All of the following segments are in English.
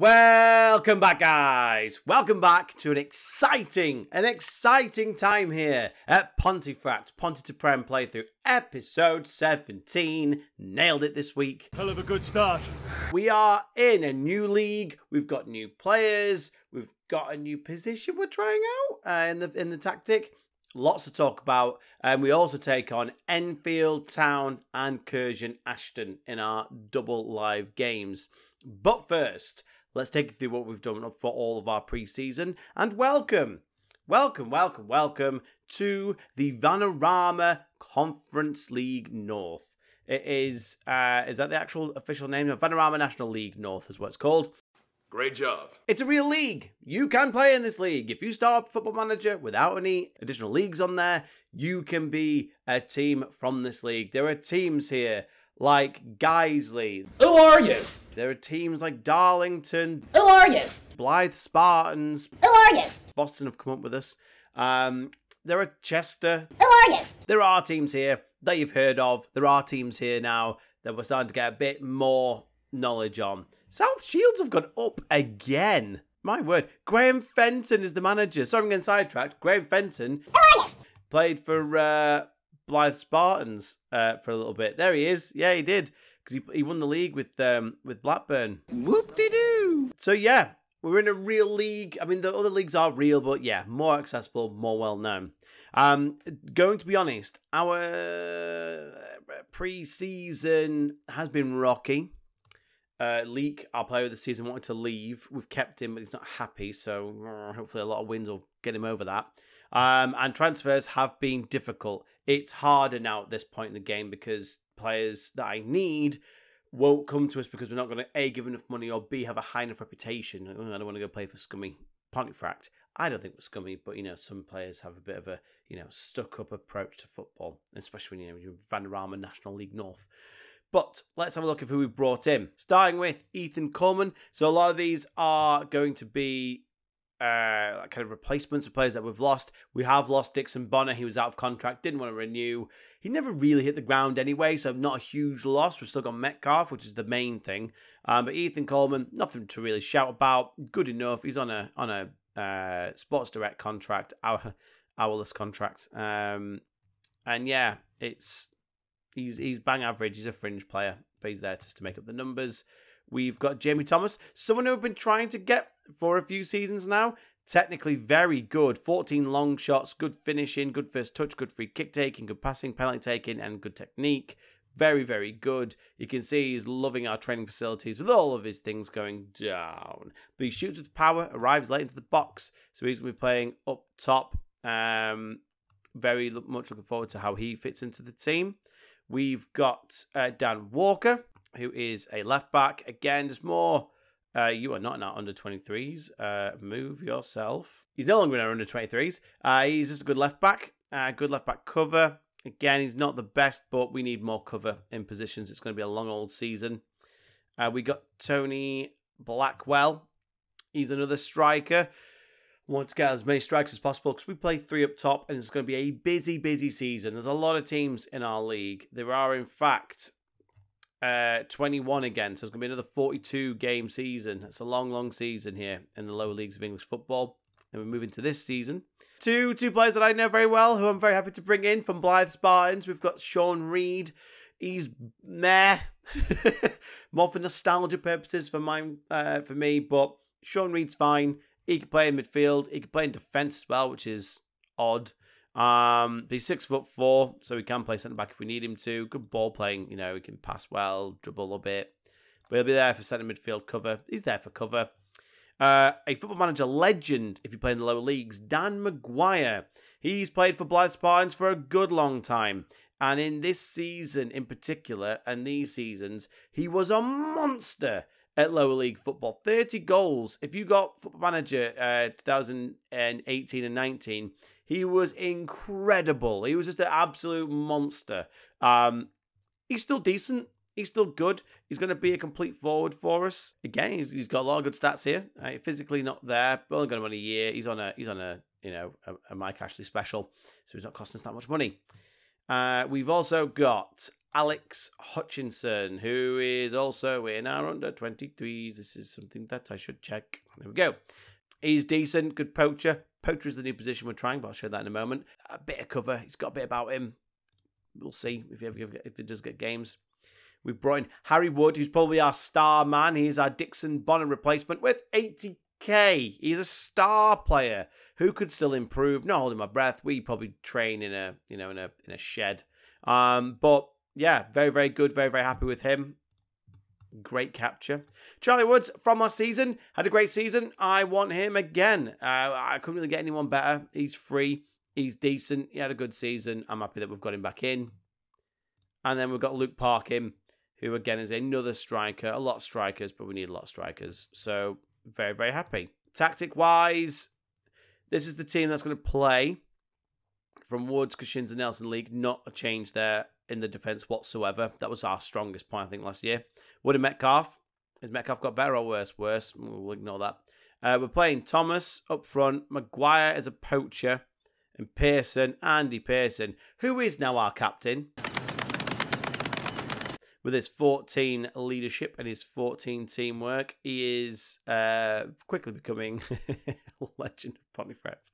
Welcome back, guys. Welcome back to an exciting, an exciting time here at Pontefract Ponte to Prem playthrough episode 17. Nailed it this week. Hell of a good start. We are in a new league. We've got new players. We've got a new position we're trying out uh, in the in the tactic. Lots to talk about. And we also take on Enfield Town and Curzon Ashton in our double live games. But first, let's take you through what we've done for all of our pre-season and welcome welcome welcome welcome to the vanarama conference league north it is uh is that the actual official name no, vanarama national league north is what it's called Great job. it's a real league. You can play in this league. If you start Football Manager without any additional leagues on there, you can be a team from this league. There are teams here like Guiseley. Who are you? There are teams like Darlington, Who are you? Blyth Spartans. Who are you? Boston have come up with us. Um, there are Chester. Who are you? There are teams here that you've heard of. There are teams here now that we're starting to get a bit more knowledge on. South Shields have gone up again. My word. Graham Fenton is the manager. Sorry, I'm getting sidetracked. Graham Fenton played for uh, Blyth Spartans uh, for a little bit. There he is. Yeah, he did because he, he won the league with um, with Blackburn. Whoop de doo. So yeah, we're in a real league. I mean, the other leagues are real, but yeah, more accessible, more well known. Um, going to be honest, our pre-season has been rocky. Uh, Leak, our player of the season, wanted to leave. We've kept him, but he's not happy. So uh, hopefully, a lot of wins will get him over that. Um, and transfers have been difficult. It's harder now at this point in the game because players that I need won't come to us because we're not going to a give enough money or b have a high enough reputation. Oh, I don't want to go play for scummy Pontefract. I don't think we're scummy, but you know some players have a bit of a you know stuck up approach to football, especially when you know you're Vanarama National League North. But let's have a look at who we brought in. Starting with Ethan Coleman. So a lot of these are going to be uh, kind of replacements of players that we've lost. We have lost Dixon Bonner. He was out of contract, didn't want to renew. He never really hit the ground anyway, so not a huge loss. We've still got Metcalf, which is the main thing. Um, but Ethan Coleman, nothing to really shout about. Good enough. He's on a on a uh, Sports Direct contract, hour, hourless contract. Um, and yeah, it's he's he's bang average. He's a fringe player, but he's there just to make up the numbers. We've got Jamie Thomas, someone who I've been trying to get for a few seasons now. Technically very good. 14 long shots, good finishing, good first touch, good free kick taking, good passing, penalty taking, and good technique. Very, very good. You can see he's loving our training facilities with all of his things going down. But he shoots with power, arrives late into the box, so he's going to be playing up top. Um, very much looking forward to how he fits into the team. We've got uh, Dan Walker, who is a left back. Again, just more. Uh, you are not in our under 23s. Uh, move yourself. He's no longer in our under 23s. Uh, he's just a good left back. Uh, good left back cover. Again, he's not the best, but we need more cover in positions. It's going to be a long old season. Uh, we got Tony Blackwell. He's another striker. Want to get as many strikes as possible because we play three up top and it's going to be a busy, busy season. There's a lot of teams in our league. There are, in fact, uh, 21 again. So it's going to be another 42 game season. It's a long, long season here in the lower leagues of English football. And we're moving to this season. Two two players that I know very well, who I'm very happy to bring in from Blyth Spartans. We've got Sean Reed. He's meh, more for nostalgia purposes for mine, uh, for me. But Sean Reed's fine. He can play in midfield. He can play in defence as well, which is odd. Um, he's six foot four, so he can play centre back if we need him to. Good ball playing, you know, he can pass well, dribble a bit. But he'll be there for centre midfield cover. He's there for cover. Uh, a football manager legend, if you play in the lower leagues, Dan Maguire. He's played for Blyth Spartans for a good long time. And in this season in particular, and these seasons, he was a monster at lower league football. 30 goals. If you got football manager uh, 2018 and 19, he was incredible. He was just an absolute monster. Um, he's still decent. He's still good. He's going to be a complete forward for us. Again, he's, he's got a lot of good stats here. Uh, physically not there, but only got him on a year. He's on a he's on a you know a, a Mike Ashley special, so he's not costing us that much money. Uh, we've also got Alex Hutchinson, who is also in our under 23s. This is something that I should check. There we go. He's decent, good poacher. Poacher is the new position we're trying, but I'll show that in a moment. A bit of cover. He's got a bit about him. We'll see if he ever if he does get games. We've brought in Harry Wood, who's probably our star man. He's our Dixon Bonner replacement with 80k. He's a star player who could still improve. Not holding my breath. We probably train in a you know in a in a shed. Um, but yeah, very very good. Very very happy with him. Great capture. Charlie Woods from last season had a great season. I want him again. Uh, I couldn't really get anyone better. He's free. He's decent. He had a good season. I'm happy that we've got him back in. And then we've got Luke Parkin, who again is another striker. A lot of strikers, but we need a lot of strikers. So very, very happy. Tactic wise, this is the team that's going to play from Woods, Cushins, and Nelson League. Not a change there in the defence whatsoever. That was our strongest point, I think, last year. Wood and Metcalf. Has Metcalf got better or worse? Worse. We'll ignore that. Uh, we're playing Thomas up front. Maguire as a poacher. And Pearson, Andy Pearson, who is now our captain. With his 14 leadership and his 14 teamwork, he is uh, quickly becoming a legend of Pontefract.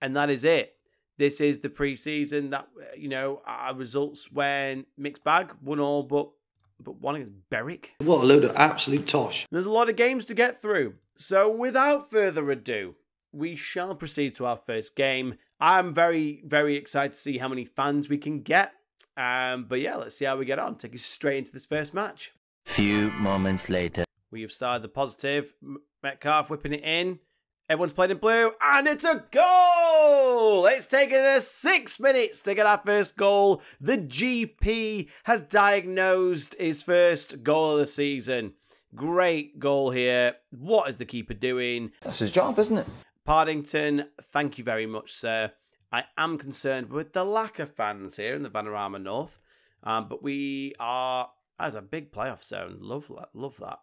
And that is it this is the preseason that you know our results when mixed bag won all but but one against Berwick. What a load of absolute tosh. There's a lot of games to get through. So without further ado, we shall proceed to our first game. I'm very, very excited to see how many fans we can get. Um, but yeah, let's see how we get on. Take us straight into this first match. Few moments later. We have started the positive. Metcalf whipping it in. Everyone's playing in blue, and it's a goal! It's taken us six minutes to get our first goal. The GP has diagnosed his first goal of the season. Great goal here. What is the keeper doing? That's his job, isn't it? Partington, thank you very much, sir. I am concerned with the lack of fans here in the Vanarama North, um, but we are as a big playoff zone. Love that. Love that.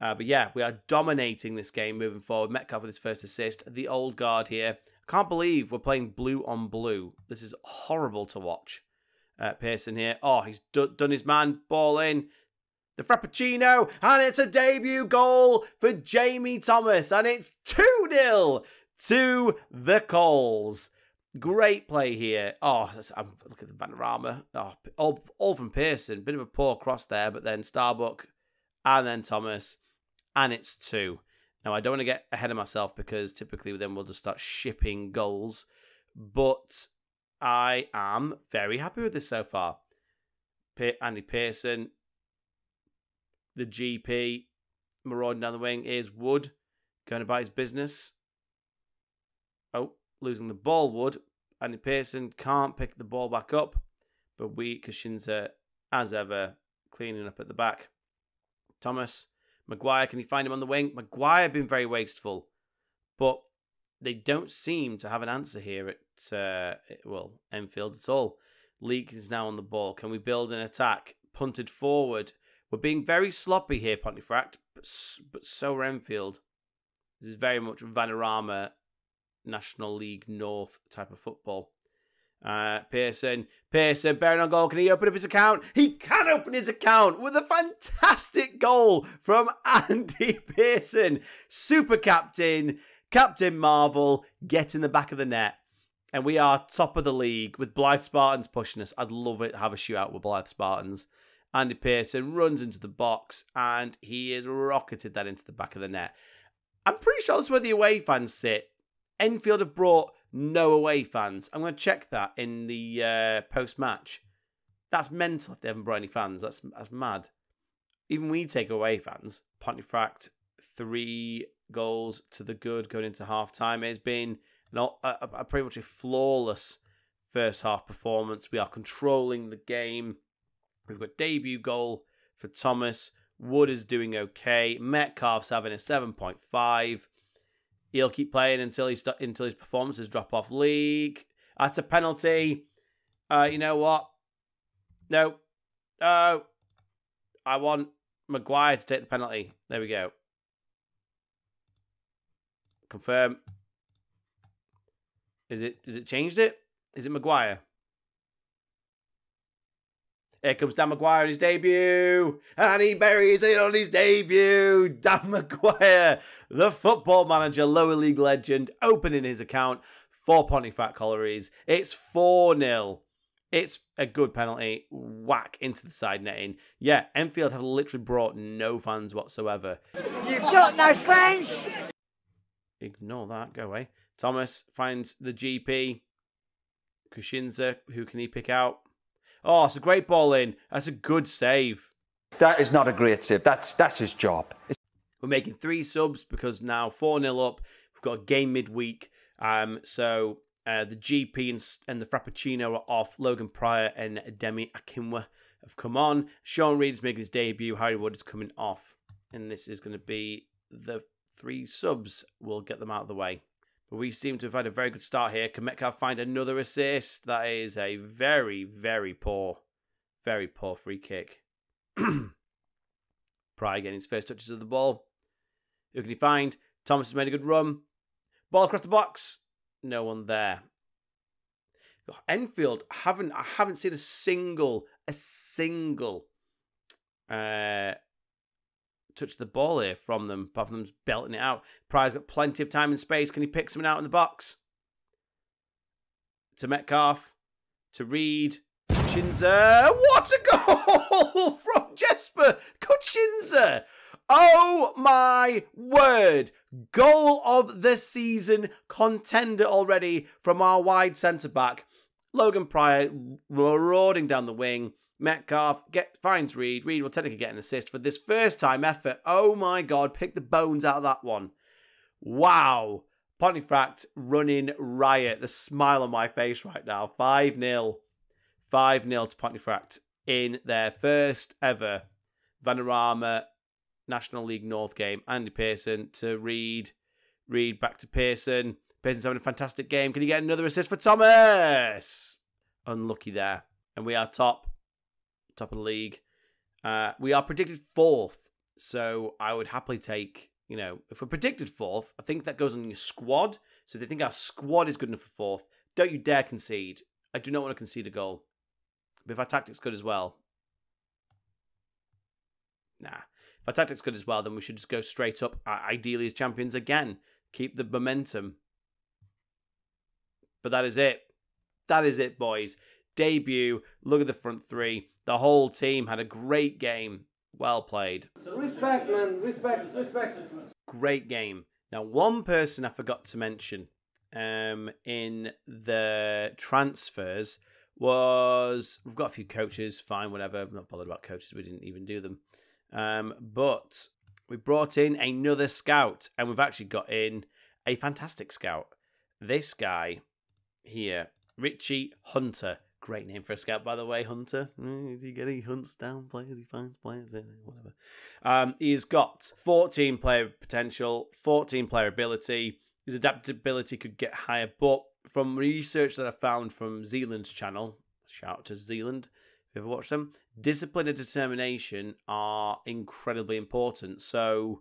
Uh, but yeah, we are dominating this game moving forward. Metcalf with his first assist. The old guard here. Can't believe we're playing blue on blue. This is horrible to watch. Uh, Pearson here. Oh, he's done his man. Ball in. The Frappuccino. And it's a debut goal for Jamie Thomas. And it's 2 0 to the Colls. Great play here. Oh, I'm, look at the panorama. Oh, all, all from Pearson. Bit of a poor cross there, but then Starbuck and then Thomas and it's two. Now, I don't want to get ahead of myself because typically then we'll just start shipping goals, but I am very happy with this so far. Andy Pearson, the GP, marauding down the wing is Wood going about his business. Oh, losing the ball, Wood. Andy Pearson can't pick the ball back up, but we, Kashinza, as ever, cleaning up at the back. Thomas Maguire, can you find him on the wing? Maguire been very wasteful, but they don't seem to have an answer here at uh, well Enfield at all. Leake is now on the ball. Can we build an attack? Punted forward. We're being very sloppy here, Pontefract, but but so Enfield. This is very much Vanarama National League North type of football. Uh, Pearson, Pearson, bearing on goal. Can he open up his account? He can open his account with a fantastic goal from Andy Pearson. Super captain, Captain Marvel, get in the back of the net. And we are top of the league with Blyth Spartans pushing us. I'd love it to have a shootout with Blyth Spartans. Andy Pearson runs into the box and he has rocketed that into the back of the net. I'm pretty sure that's where the away fans sit. Enfield have brought no away fans. I'm going to check that in the uh, post match. That's mental if they haven't brought any fans. That's that's mad. Even we take away fans. Pontefract three goals to the good going into half time. It's been a, a, a pretty much a flawless first half performance. We are controlling the game. We've got debut goal for Thomas. Wood is doing okay. Metcalf's having a 7.5. He'll keep playing until he until his performances drop off. League. That's a penalty. Uh, you know what? No. No. I want Maguire to take the penalty. There we go. Confirm. Is it? Is it changed it? Is it Maguire? Here comes Dan Maguire on his debut, and he buries it on his debut. Dan Maguire, the football manager, lower league legend, opening his account for Pontefract Collieries. It's 4 0. It's a good penalty. Whack into the side netting. Yeah, Enfield have literally brought no fans whatsoever. You've got no friends. Ignore that. Go away. Thomas finds the GP. Kushinza. Who can he pick out? Oh, it's a great ball in. That's a good save. That is not a great save. That's that's his job. We're making three subs because now 4 0 up. We've got a game midweek. Um, so uh, the GP and, and the Frappuccino are off. Logan Pryor and Demi Akinwa have come on. Sean Reed is making his debut. Harry Wood is coming off. And this is going to be the three subs. We'll get them out of the way. But we seem to have had a very good start here. Can Metcalf find another assist? That is a very, very poor, very poor free kick. Pryor getting his first touches of the ball. Who can he find? Thomas has made a good run. Ball across the box. No one there. Enfield haven't I haven't seen a single a single uh touch the ball here from them, apart from them belting it out. Pryor's got plenty of time and space. Can he pick someone out in the box? To Metcalf, to Reed, Shinza. What a goal from Jesper Kuchinza! Oh my word! Goal of the season contender already from our wide centre back. Logan Pryor marauding down the wing. Metcalf get finds Reed. Reed will technically get an assist for this first time effort. Oh my god, pick the bones out of that one. Wow. Pontefract running riot. The smile on my face right now. 5 0. 5 0 to Pontefract in their first ever Vanarama National League North game. Andy Pearson to Reed. Reed back to Pearson. Pearson's having a fantastic game. Can he get another assist for Thomas? Unlucky there. And we are top top of the league. Uh, we are predicted fourth, so I would happily take. You know, if we're predicted fourth, I think that goes on your squad. So if they think our squad is good enough for fourth, don't you dare concede. I do not want to concede a goal. But if our tactics good as well, nah. If our tactics good as well, then we should just go straight up. Ideally, as champions again, keep the momentum. But that is it. That is it, boys. Debut. Look at the front three. The whole team had a great game. Well played. Respect, man. Respect. Respect. Great game. Now, one person I forgot to mention um, in the transfers was we've got a few coaches. Fine, whatever. I'm not bothered about coaches. We didn't even do them. Um, but we brought in another scout, and we've actually got in a fantastic scout. This guy here, Richie Hunter. Great name for a scout, by the way, Hunter. Mm, you get he hunts down players, he finds players, eh, whatever. Um, he's got 14 player potential, 14 player ability. His adaptability could get higher, but from research that I found from Zealand's channel, shout out to Zealand, if you ever watched them, discipline and determination are incredibly important. So,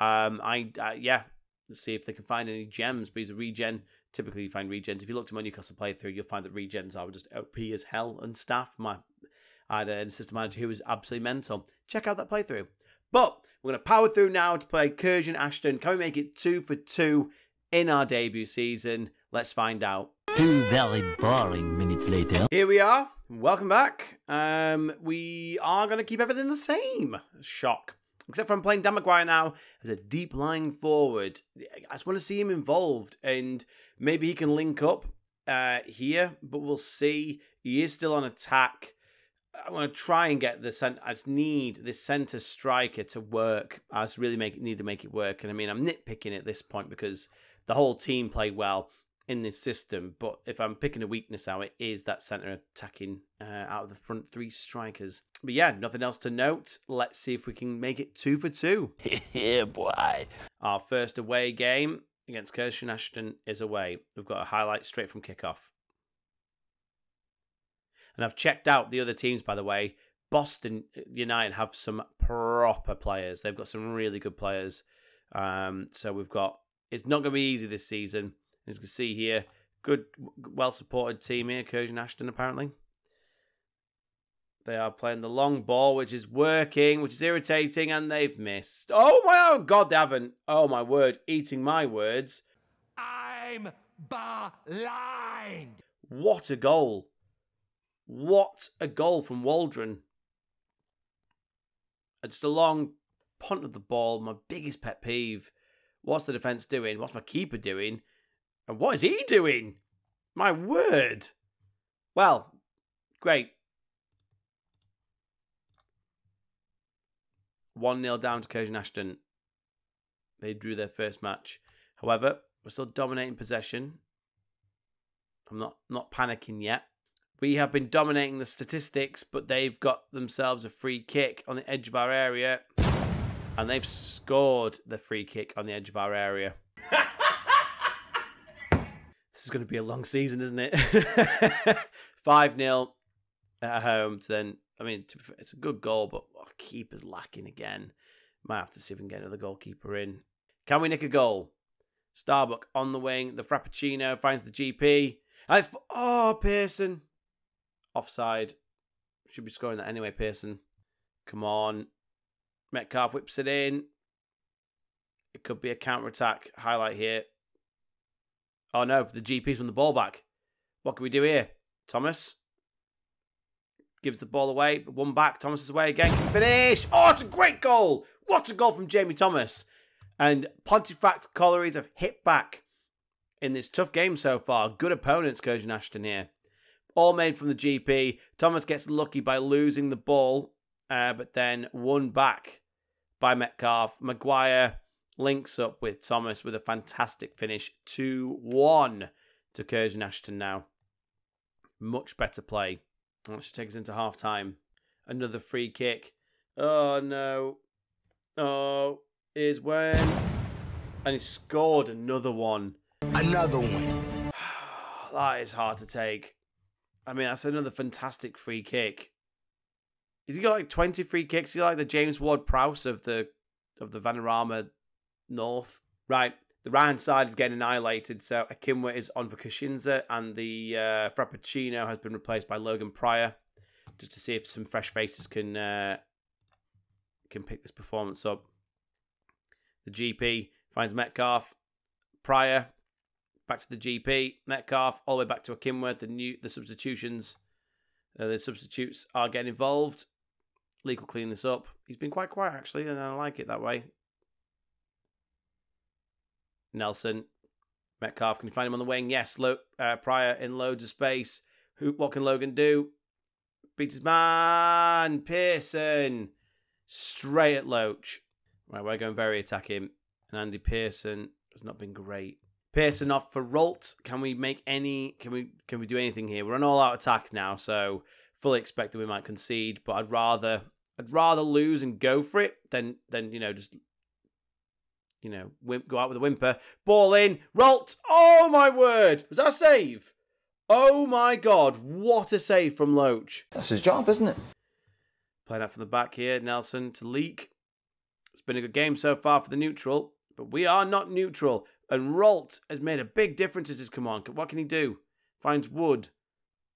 um, I yeah, let's see if they can find any gems. But he's a regen typically you find regens. If you look at my Newcastle playthrough, you'll find that regens are just OP as hell and staff. My I had an assistant manager who was absolutely mental. Check out that playthrough. But we're going to power through now to play Curzon Ashton. Can we make it two for two in our debut season? Let's find out. Two very boring minutes later. Here we are. Welcome back. Um, we are going to keep everything the same. Shock. Except for I'm playing Dan Maguire now as a deep lying forward. I just want to see him involved and maybe he can link up uh, here, but we'll see. He is still on attack. I want to try and get the center. I just need this center striker to work. I just really make need to make it work. And I mean, I'm nitpicking at this point because the whole team played well in this system. But if I'm picking a weakness out, it is that center attacking uh, out of the front three strikers. But yeah, nothing else to note. Let's see if we can make it two for two. yeah, boy. Our first away game against Curzon Ashton is away. We've got a highlight straight from kickoff. And I've checked out the other teams, by the way. Boston United have some proper players. They've got some really good players. Um, so we've got. It's not going to be easy this season. As you can see here, good, well supported team here. Curzon Ashton apparently. They are playing the long ball, which is working, which is irritating, and they've missed. Oh my oh god, they haven't. Oh my word, eating my words. I'm blind. What a goal. What a goal from Waldron. Uh, just a long punt of the ball, my biggest pet peeve. What's the defence doing? What's my keeper doing? And what is he doing? My word. Well, great. 1 0 down to Curzon Ashton. They drew their first match. However, we're still dominating possession. I'm not not panicking yet. We have been dominating the statistics, but they've got themselves a free kick on the edge of our area. And they've scored the free kick on the edge of our area. This is going to be a long season, isn't it? 5 0 at home to then. I mean, it's a good goal, but our keeper's lacking again. Might have to see if we can get another goalkeeper in. Can we nick a goal? Starbuck on the wing. The Frappuccino finds the GP. And it's. Oh, Pearson. Offside. Should be scoring that anyway, Pearson. Come on. Metcalf whips it in. It could be a counter attack highlight here. Oh no, the GP's won the ball back. What can we do here? Thomas gives the ball away, one back. Thomas is away again. Finish. Oh, it's a great goal. What a goal from Jamie Thomas. And Pontefract Collieries have hit back in this tough game so far. Good opponents, Curzon Ashton here. All made from the GP. Thomas gets lucky by losing the ball, uh, but then won back by Metcalf. Maguire links up with Thomas with a fantastic finish. 2 1 to Curzon Ashton now. Much better play. That should take us into half time. Another free kick. Oh no. Oh, is when. And he scored another one. Another one. that is hard to take. I mean, that's another fantastic free kick. He's he got like twenty free kicks? He's like the James Ward Prowse of the of the Vanarama North? Right. The right hand side is getting annihilated, so Akinwa is on for Kashinza, and the uh, Frappuccino has been replaced by Logan Pryor, just to see if some fresh faces can uh, can pick this performance up. The GP finds Metcalf, Pryor back to the GP, Metcalf all the way back to Akinwa. The new the substitutions, uh, the substitutes are getting involved. Leek will clean this up. He's been quite quiet actually, and I like it that way. Nelson, Metcalf, can you find him on the wing? Yes, Lo- uh, Pryor in loads of space. Who? What can Logan do? Beats his man, Pearson, straight at Loach. Right, we're going very attacking, and Andy Pearson has not been great. Pearson off for Rolt. Can we make any? Can we? Can we do anything here? We're on all out attack now, so fully expect that we might concede. But I'd rather, I'd rather lose and go for it than than you know just you know, wimp, go out with a whimper. Ball in. Rolt. Oh, my word. Was that a save? Oh, my God. What a save from Loach. That's his job, isn't it? Playing out from the back here. Nelson to Leek. It's been a good game so far for the neutral, but we are not neutral. And Rolt has made a big difference as he's come on. What can he do? Finds Wood.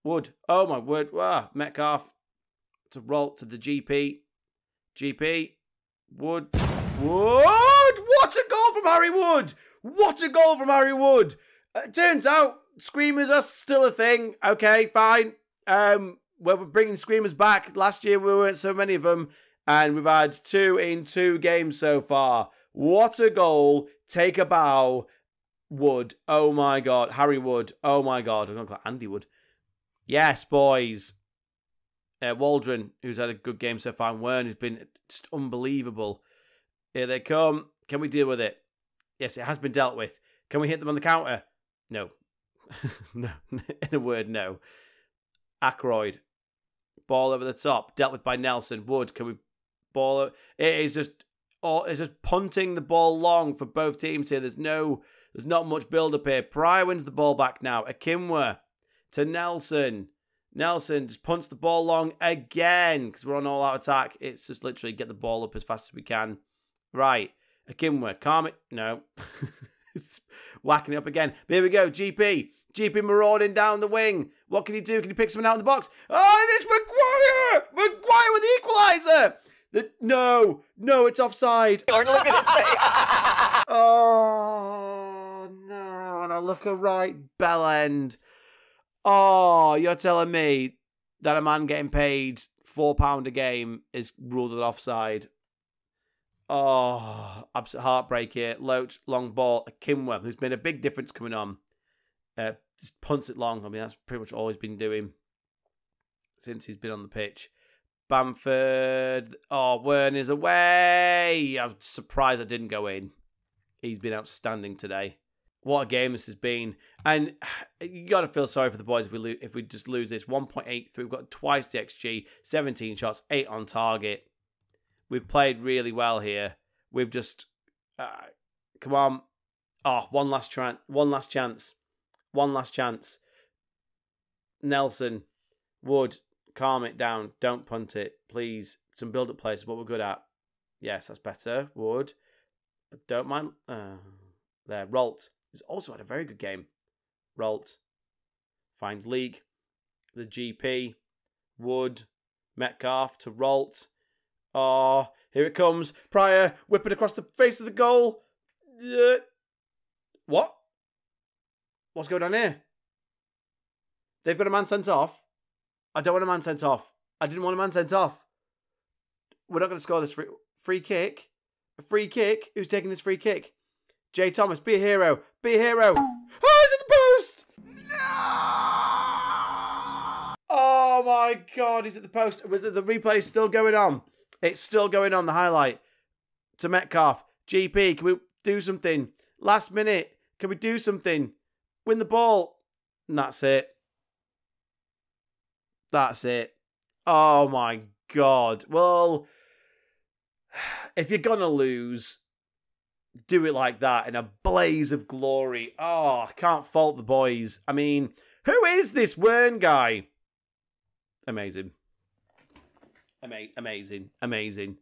Wood. Oh, my word. Ah, Metcalf to Rolt to the GP. GP. Wood. Wood! What a goal from Harry Wood! What a goal from Harry Wood! Uh, turns out screamers are still a thing. Okay, fine. Um, we're bringing screamers back. Last year we weren't so many of them, and we've had two in two games so far. What a goal! Take a bow. Wood. Oh my god. Harry Wood. Oh my god. I'm not call Andy Wood. Yes, boys. Uh, Waldron, who's had a good game so far, and Wern, who's been just unbelievable. Here they come. Can we deal with it? Yes, it has been dealt with. Can we hit them on the counter? No. no. In a word, no. Ackroyd. Ball over the top. Dealt with by Nelson. Wood. Can we ball it? It is just oh, it's just punting the ball long for both teams here. There's no there's not much build up here. Pryor wins the ball back now. Akinwa to Nelson. Nelson just punts the ball long again because we're on all out attack. It's just literally get the ball up as fast as we can. Right. Akinwa, calm it. No. it's whacking it up again. But here we go. GP GP marauding down the wing. What can he do? Can he pick someone out in the box? Oh, it's Maguire! Maguire with the equaliser! The, no, no, it's offside. oh, no. And I look a right bell end. Oh, you're telling me that a man getting paid £4 a game is ruled offside? Oh, absolute heartbreak here. Loach, long ball. Kimwell, who's made a big difference coming on. Uh, just punts it long. I mean, that's pretty much all he's been doing since he's been on the pitch. Bamford. Oh, Wern is away. I'm surprised I didn't go in. He's been outstanding today. What a game this has been. And you got to feel sorry for the boys if we lo- if we just lose this. 1.83. We've got twice the XG, 17 shots, 8 on target. We've played really well here. We've just uh, come on. Oh, one last chance. One last chance. One last chance. Nelson, Wood, calm it down. Don't punt it, please. Some build-up plays is what we're good at. Yes, that's better. Wood, don't mind. Uh, there, Rolt has also had a very good game. Rolt finds League, the GP, Wood, Metcalf to Rolt. Oh, here it comes. Pryor whipping across the face of the goal. Uh, what? What's going on here? They've got a man sent off. I don't want a man sent off. I didn't want a man sent off. We're not going to score this free, free kick. A free kick? Who's taking this free kick? Jay Thomas, be a hero. Be a hero. Oh, it's at the post! No! Oh my god, he's at the post. The, the replay is still going on. It's still going on, the highlight. To Metcalf. GP, can we do something? Last minute, can we do something? Win the ball. And that's it. That's it. Oh my god. Well, if you're gonna lose, do it like that in a blaze of glory. Oh, I can't fault the boys. I mean, who is this Wern guy? Amazing. Ama- amazing. Amazing.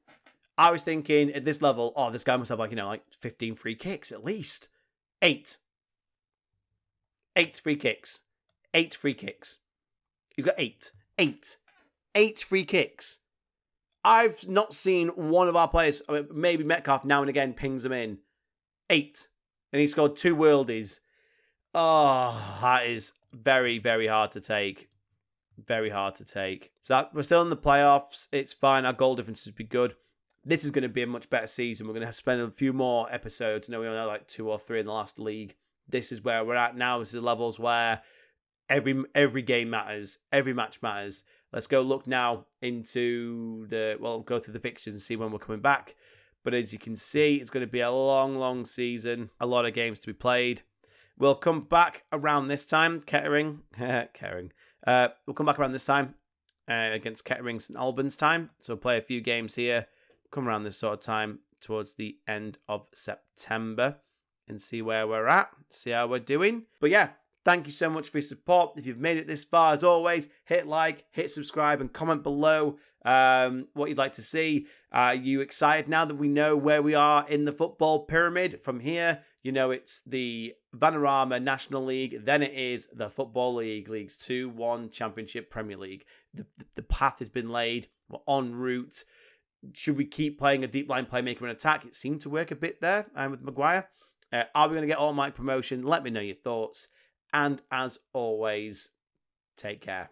I was thinking at this level, oh, this guy must have like, you know, like 15 free kicks at least. Eight. Eight free kicks. Eight free kicks. He's got eight. Eight. Eight free kicks. I've not seen one of our players, I mean, maybe Metcalf now and again pings them in. Eight. And he scored two worldies. Oh, that is very, very hard to take. Very hard to take. So we're still in the playoffs. It's fine. Our goal difference would be good. This is going to be a much better season. We're going to spend a few more episodes. I know we only had like two or three in the last league. This is where we're at now. This is the levels where every every game matters. Every match matters. Let's go look now into the well, go through the fixtures and see when we're coming back. But as you can see, it's going to be a long, long season. A lot of games to be played. We'll come back around this time, Kettering. Kettering. Uh, we'll come back around this time uh, against Kettering St Albans time. So we'll play a few games here. Come around this sort of time towards the end of September and see where we're at, see how we're doing. But yeah, thank you so much for your support. If you've made it this far, as always, hit like, hit subscribe, and comment below um, what you'd like to see. Are you excited now that we know where we are in the football pyramid? From here, you know it's the Vanarama National League, then it is the Football League, Leagues 2, 1, Championship, Premier League. The, the, the path has been laid. We're en route. Should we keep playing a deep line playmaker and attack? It seemed to work a bit there um, with Maguire. Uh, are we going to get all my promotion? Let me know your thoughts. And as always, take care.